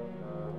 Uh...